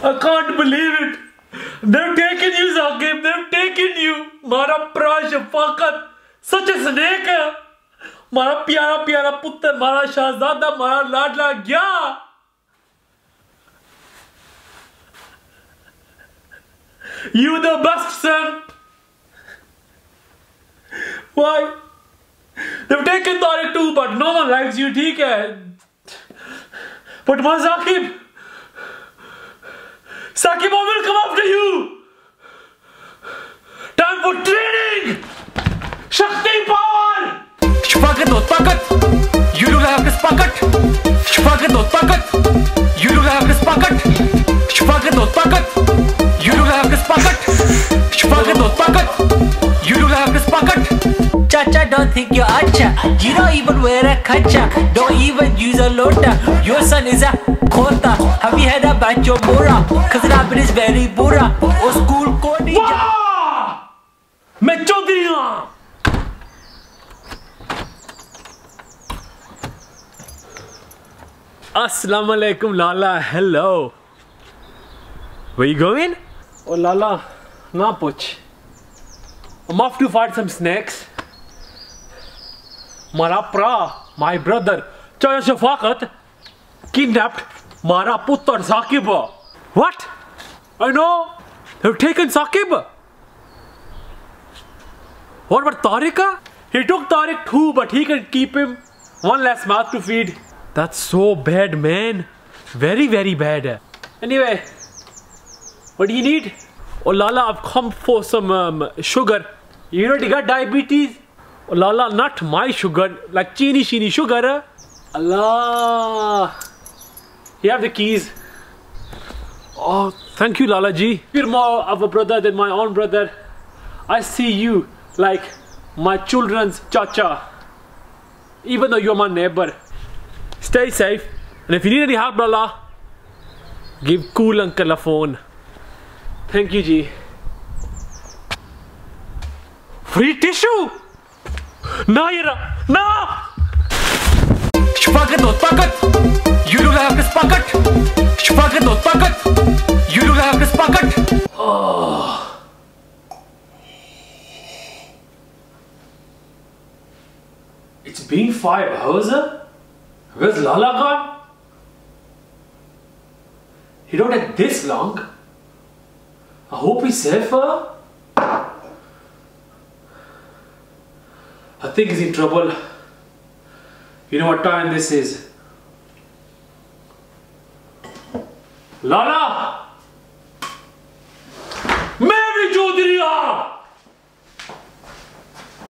I can't believe it. They've taken you, Zakib. They've taken you. मारा प्रा शफाकत सच snake है मारा प्यारा प्यारा पुत्र मारा शहजादा मारा लाडला गया You the best son. Why? They've taken Tariq too, but no one likes you, ठीक है. But my Zakib, Saqib, will come after you. Time for training. Shakti power. Şıfakın ot pakat Yürüler kız pakat Şıfakın ot pakat Chacha don't think you're acha You don't even wear a kacha Don't even use a lota Your son is a kota Have you had a batch of mora Cause rabbit is very bura O school ko nahi ja- वाह! मैं चौधरी हूं Assalamu alaikum Lala, hello. Where you going? Oh Lala, na puch. I'm off to find some snakes. Pra, my brother, Chaya Shafaqat, kidnapped Mara Puttar Saqib. What? I know. They've taken Saqib. What about Tariq? He took Tariq too, but he can keep him. One less mouth to feed. That's so bad, man. Very, very bad. Anyway, what do you need? Oh, Lala, I've come for some um, sugar. You know, already got diabetes? Lala, not my sugar, like chini chini sugar. Uh. Allah. You have the keys. Oh, thank you, Lala ji. You're more of a brother than my own brother. I see you like my children's cha-cha. Even though you're my neighbor. Stay safe. And if you need any help, Lala, give cool uncle a phone. Thank you, Ji. Free tissue? No, you're not. No! Şıfakın ot pakat Yürüler kız pakat Şıfakın ot pakat Yürüler kız pakat It's been five hours. Where's Lala gone? He don't take this long. I hope he's safe. I think he's in trouble. You know what time this is? Lala!